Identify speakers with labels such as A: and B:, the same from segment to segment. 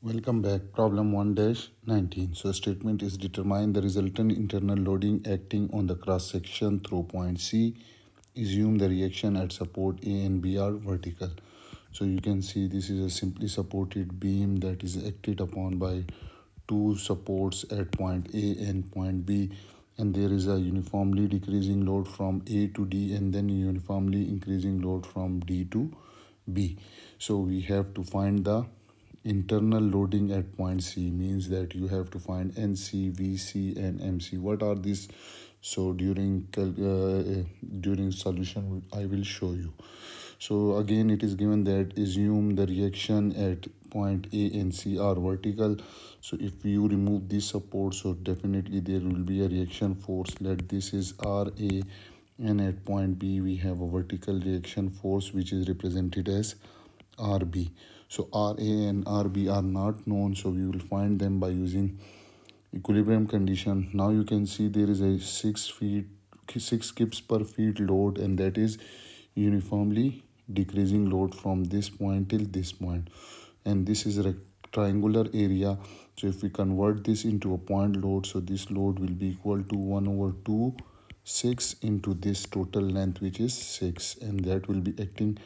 A: Welcome back. Problem 1-19. So statement is determine the resultant internal loading acting on the cross section through point C. Assume the reaction at support A and B are vertical. So you can see this is a simply supported beam that is acted upon by two supports at point A and point B and there is a uniformly decreasing load from A to D and then uniformly increasing load from D to B. So we have to find the internal loading at point C means that you have to find NC, VC and MC. What are these? So during uh, during solution I will show you. So again it is given that assume the reaction at point A and C are vertical. So if you remove this support so definitely there will be a reaction force. Let this is RA and at point B we have a vertical reaction force which is represented as RB. So RA and RB are not known so we will find them by using equilibrium condition. Now you can see there is a 6 feet 6 kips per feet load and that is uniformly decreasing load from this point till this point. And this is a triangular area. So if we convert this into a point load so this load will be equal to 1 over 2 6 into this total length which is 6 and that will be acting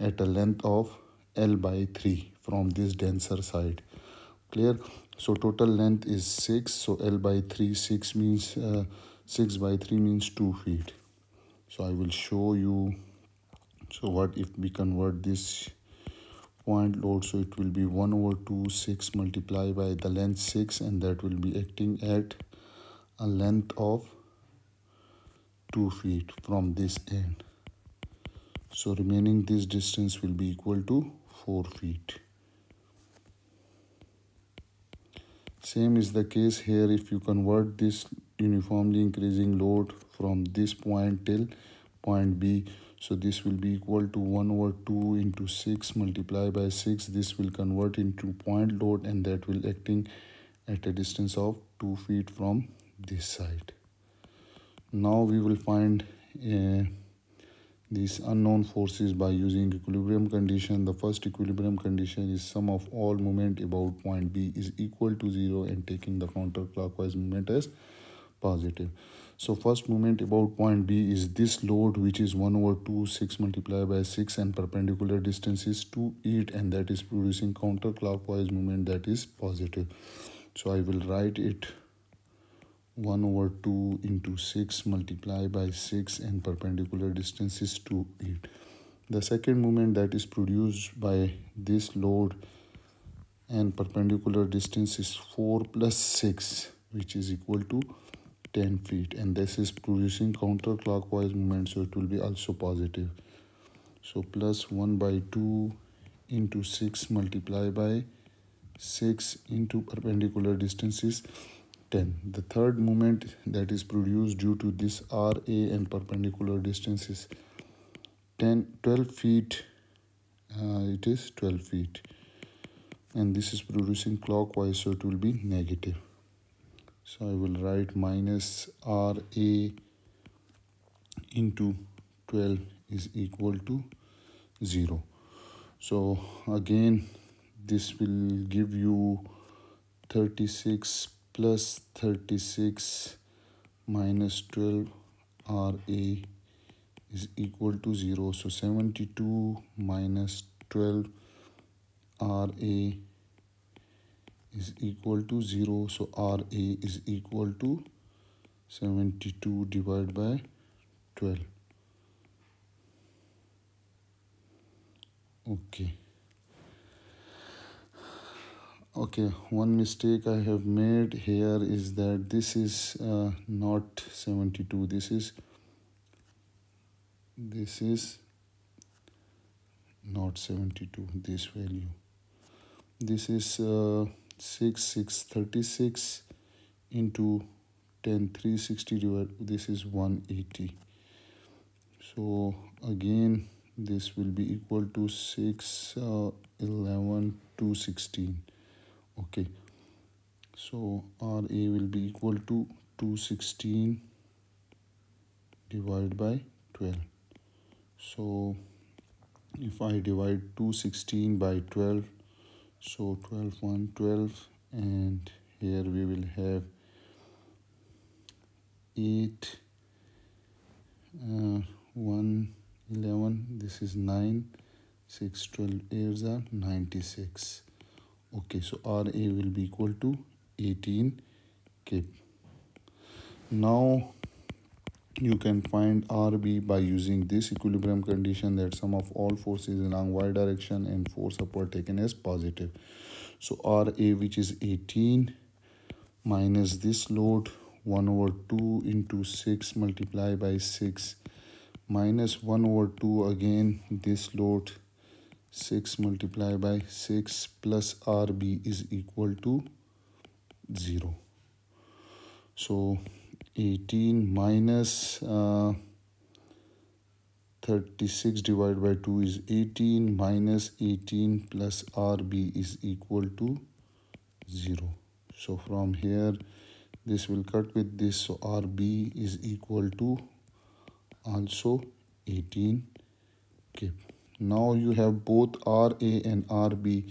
A: at a length of L by 3 from this denser side. Clear? So total length is 6 so L by 3 6 means uh, 6 by 3 means 2 feet. So I will show you. So what if we convert this point load? So it will be 1 over 2 6 multiplied by the length 6 and that will be acting at a length of 2 feet from this end. So remaining this distance will be equal to 4 feet same is the case here. If you convert this uniformly increasing load from this point till point B so this will be equal to 1 over 2 into 6 multiplied by 6 this will convert into point load and that will acting at a distance of 2 feet from this side. Now we will find uh, these unknown forces by using equilibrium condition. The first equilibrium condition is sum of all moment about point b is equal to zero and taking the counterclockwise moment as positive. So first moment about point b is this load which is 1 over 2 6 multiplied by 6 and perpendicular distance is 2 it and that is producing counterclockwise moment that is positive. So i will write it 1 over 2 into 6 multiplied by 6 and perpendicular distance is 2 8. The second moment that is produced by this load and perpendicular distance is 4 plus 6 which is equal to 10 feet and this is producing counterclockwise movement so it will be also positive. So plus 1 by 2 into 6 multiplied by 6 into perpendicular distance is 10 the third moment that is produced due to this RA and perpendicular distance is 10 12 feet uh, it is 12 feet. And this is producing clockwise so it will be negative. So I will write minus RA into 12 is equal to 0 so again this will give you 36 plus 36 minus 12 RA is equal to 0. So 72 minus 12 RA is equal to 0. So RA is equal to 72 divided by 12. Okay okay one mistake i have made here is that this is uh, not 72 this is this is not 72 this value. This is uh, 6 6 36 into 10 360 divided this is 180 so again this will be equal to 6 uh, 11 to 16 okay. So RA will be equal to 216 divided by 12 so if I divide 216 by 12 so 12 1 12 and here we will have 8 uh, 1 11 this is 9 6 12 8 are 96 okay so ra will be equal to 18 kip now you can find rb by using this equilibrium condition that sum of all forces along y direction and force upward taken as positive. So ra which is 18 minus this load 1 over 2 into 6 multiplied by 6 minus 1 over 2 again this load 6 multiplied by 6 plus RB is equal to 0. So 18 minus, uh, 36 divided by 2 is 18 minus 18 plus RB is equal to 0. So from here this will cut with this so RB is equal to also 18 kip now you have both RA and RB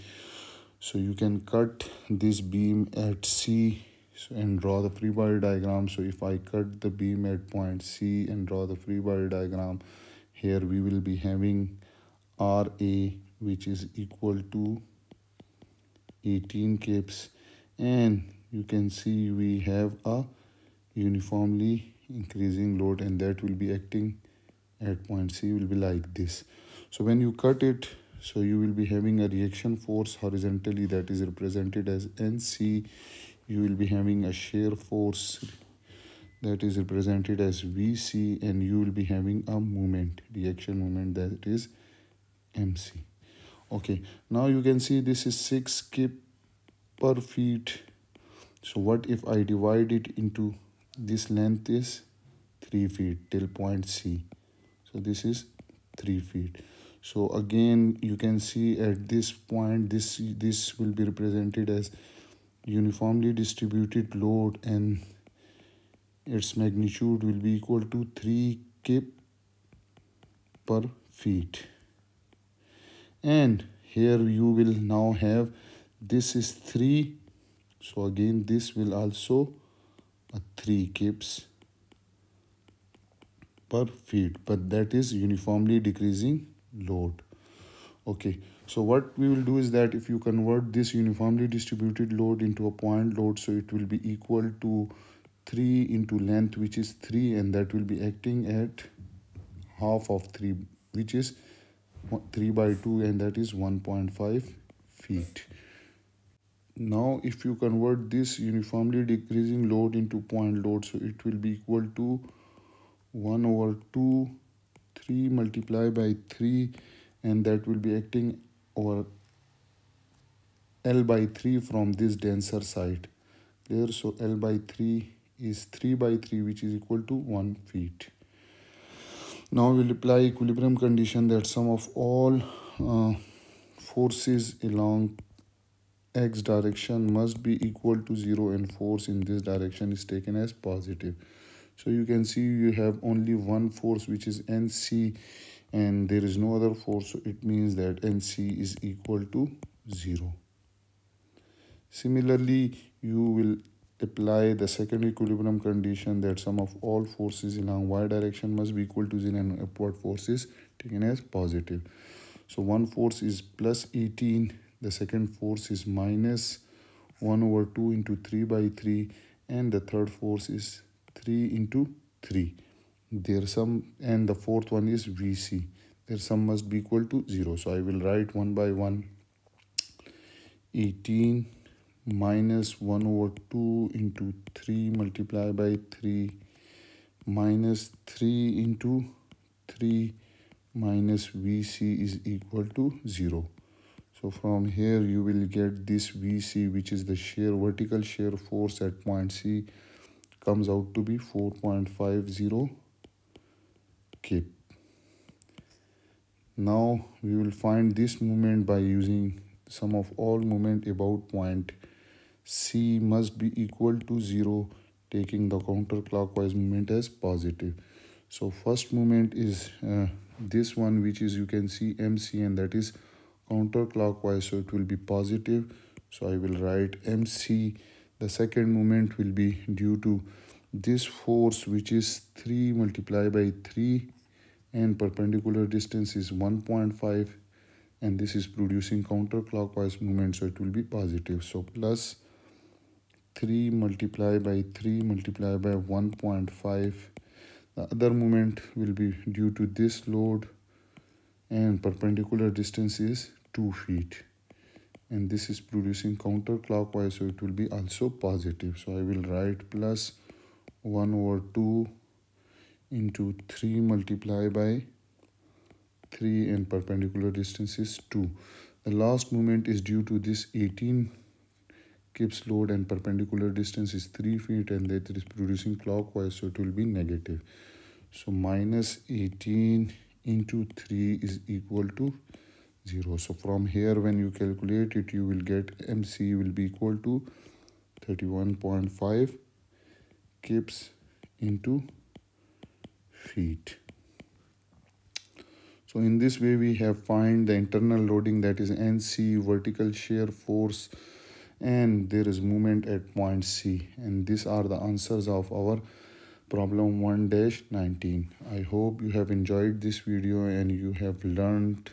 A: so you can cut this beam at C and draw the free body diagram. So if I cut the beam at point C and draw the free body diagram here we will be having RA which is equal to 18 kips and you can see we have a uniformly increasing load and that will be acting at point C will be like this so when you cut it so you will be having a reaction force horizontally that is represented as NC you will be having a shear force that is represented as VC and you will be having a moment reaction moment that is MC okay now you can see this is 6 kip per feet. So what if I divide it into this length is 3 feet till point C. So this is 3 feet so again you can see at this point this this will be represented as uniformly distributed load and its magnitude will be equal to 3 kip per feet. And here you will now have this is 3 so again this will also a 3 kips per feet. But that is uniformly decreasing load. Okay so what we will do is that if you convert this uniformly distributed load into a point load so it will be equal to 3 into length which is 3 and that will be acting at half of 3 which is 3 by 2 and that is 1.5 feet. Now if you convert this uniformly decreasing load into point load so it will be equal to 1 over 2 3 multiplied by 3 and that will be acting over L by 3 from this denser side. There so L by 3 is 3 by 3 which is equal to 1 feet. Now we'll apply equilibrium condition that sum of all uh, forces along x direction must be equal to 0 and force in this direction is taken as positive so you can see you have only one force which is nc and there is no other force. So it means that nc is equal to 0 similarly you will apply the second equilibrium condition that sum of all forces along y direction must be equal to 0 and upward forces taken as positive. So one force is plus 18 the second force is minus 1 over 2 into 3 by 3 and the third force is 3 into 3 their sum and the fourth one is vc their sum must be equal to 0 so i will write one by one. 18 minus 1 over 2 into 3 multiplied by 3 minus 3 into 3 minus vc is equal to 0 so from here you will get this vc which is the shear vertical shear force at point c comes out to be 4.50 kip. Now we will find this moment by using sum of all moment about point C must be equal to 0 taking the counterclockwise moment as positive. So first moment is uh, this one which is you can see MC and that is counterclockwise so it will be positive so I will write MC the second moment will be due to this force which is 3 multiplied by 3 and perpendicular distance is 1.5 and this is producing counterclockwise movement so it will be positive. So plus 3 multiplied by 3 multiplied by 1.5 the other moment will be due to this load and perpendicular distance is 2 feet and this is producing counterclockwise so it will be also positive. So I will write plus 1 over 2 into 3 multiplied by 3 and perpendicular distance is 2 the last moment is due to this 18 kips load and perpendicular distance is 3 feet and that is producing clockwise so it will be negative. So minus 18 into 3 is equal to 0 so from here when you calculate it you will get mc will be equal to 31.5 kips into feet. So in this way we have find the internal loading that is nc vertical shear force and there is movement at point c. And these are the answers of our problem 1-19 i hope you have enjoyed this video and you have learned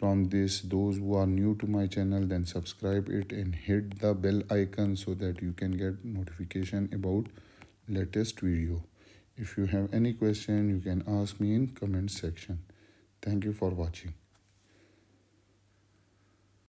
A: from this those who are new to my channel then subscribe it and hit the bell icon so that you can get notification about latest video. If you have any question you can ask me in comment section. Thank you for watching